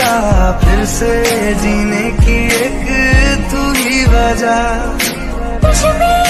रास्ता फिर से जीने की एक तू ही वजह।